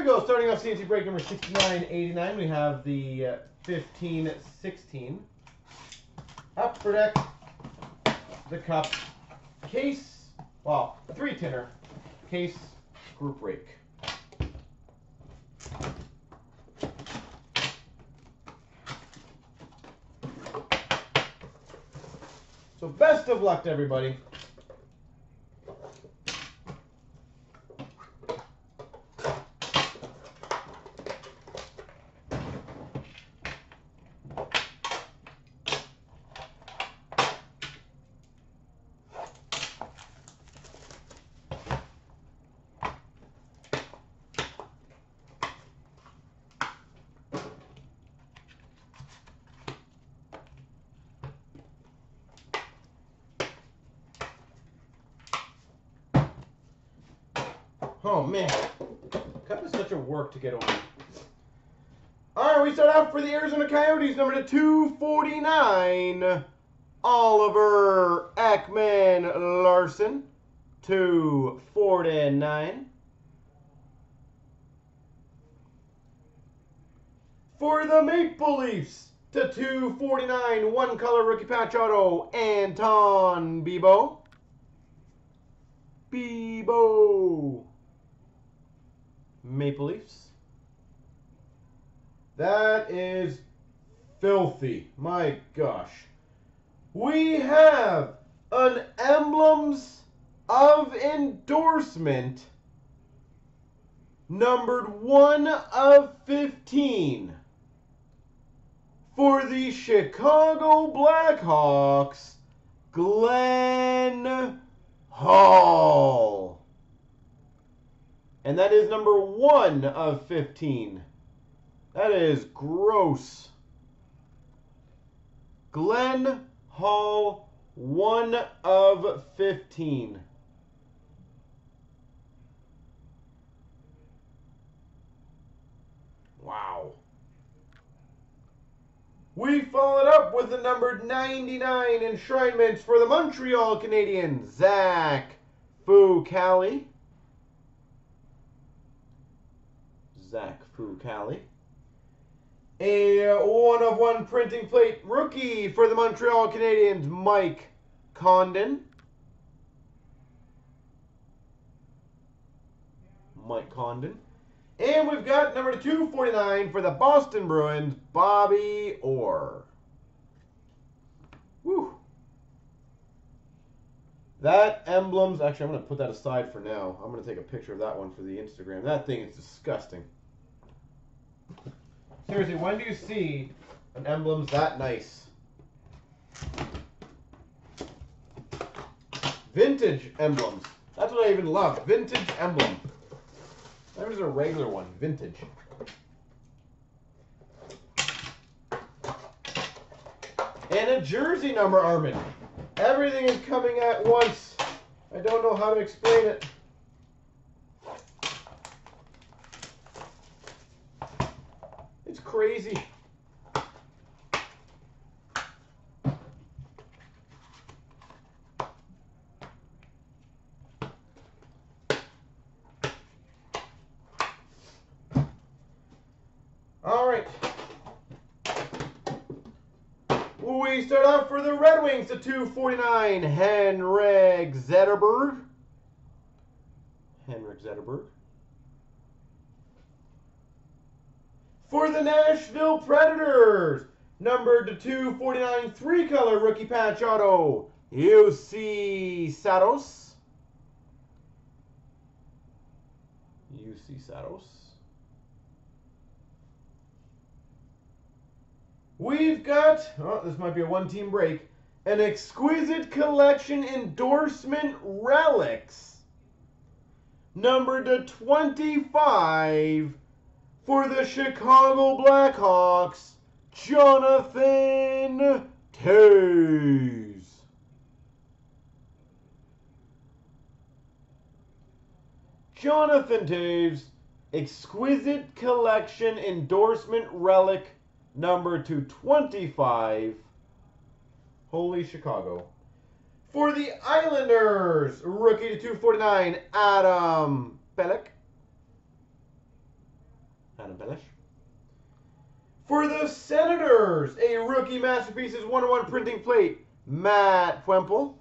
we go. Starting off CNC break number 6989, we have the uh, 1516. Upper deck, the cup, case, well, three tinner, case, group break. So best of luck to everybody. Oh man, cup is such a work to get over. All right, we start out for the Arizona Coyotes, number to 249, Oliver Ekman Larsson, 249. For the Maple Leafs, to 249, one color rookie patch auto, Anton Bibeau. Bibeau. Maple Leafs. That is filthy. My gosh. We have an emblems of endorsement numbered 1 of 15 for the Chicago Blackhawks, Glenn Hall. And that is number one of 15. That is gross. Glenn Hall, one of 15. Wow. We followed up with the number 99 enshrinements for the Montreal Canadiens, Zach Fucale. Zach Fucale. A one of one printing plate rookie for the Montreal Canadiens, Mike Condon. Mike Condon. And we've got number 249 for the Boston Bruins, Bobby Orr. Woo. That emblems, actually, I'm going to put that aside for now. I'm going to take a picture of that one for the Instagram. That thing is disgusting. Seriously, when do you see an emblems that nice? Vintage emblems. That's what I even love. Vintage emblem. That was a regular one. Vintage. And a jersey number, Armin. Everything is coming at once. I don't know how to explain it. Crazy. All right. We start off for the Red Wings to 249, Henrik Zetterberg. Henrik Zetterberg. For the Nashville Predators, numbered to 249, three color rookie patch auto, Juuse Saros. Juuse Saros. We've got, oh, this might be a one team break, an exquisite collection endorsement relics. Numbered to 25 for the Chicago Blackhawks, Jonathan Toews. Jonathan Toews, exquisite collection endorsement relic number to 25. Holy Chicago. For the Islanders, rookie to 249, Adam Pelech. Adam Pelech. For the Senators, a rookie masterpieces 101 printing plate, Matt Puempel.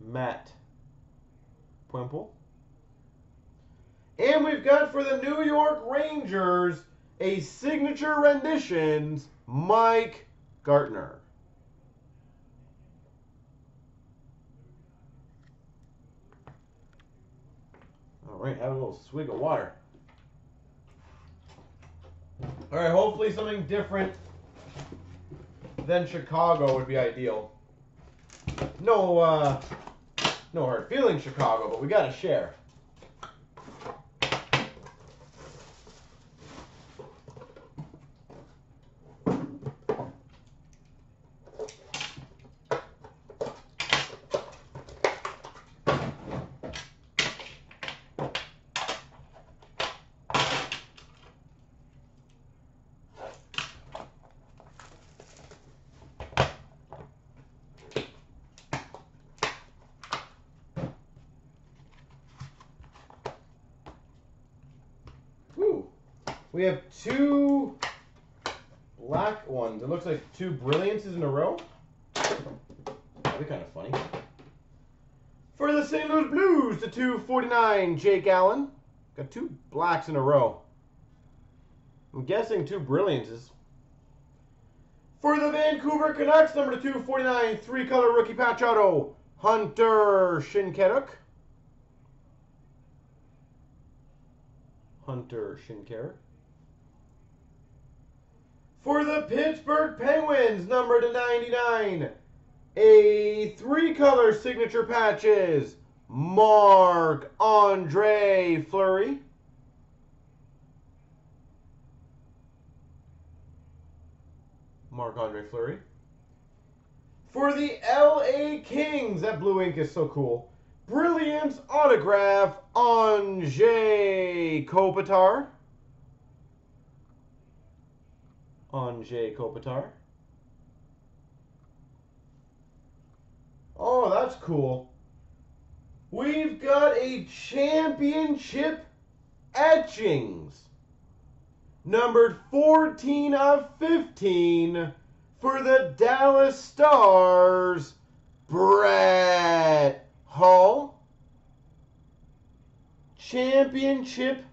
Matt Puempel. And we've got for the New York Rangers a signature renditions, Mike Gartner. All right, have a little swig of water. All right, hopefully something different than Chicago would be ideal. No, uh, no hard feelings, Chicago, but we got to share. Whew. We have two black ones. It looks like two brilliances in a row. That'd be kind of funny. For the St. Louis Blues, the 249, Jake Allen. Got two blacks in a row. I'm guessing two brilliances. For the Vancouver Canucks, number 249, three color rookie patch auto, Hunter Shinkaruk. Hunter Shinkaruk. For the Pittsburgh Penguins, number to 99, a three color signature patches, Marc-Andre Fleury. Marc-Andre Fleury. For the LA Kings, that blue ink is so cool. Brilliant autograph Anze Kopitar. Anze Kopitar. Oh, that's cool. We've got a championship etchings. Numbered 14 of 15 for the Dallas Stars, Brett Hull. Championship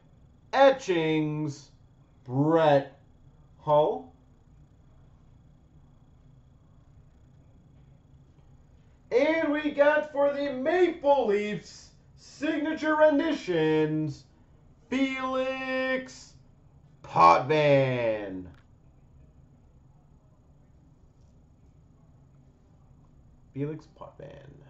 etchings, Brett Hull. And we got for the Maple Leafs signature renditions, Felix Potvin. Felix Potvin.